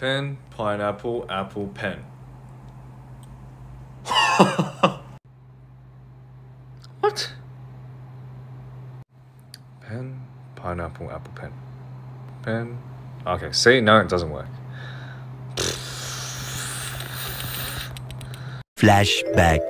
Pen, pineapple, apple, pen. what? Pen, pineapple, apple, pen. Pen. Okay, see, no, it doesn't work. Flashback.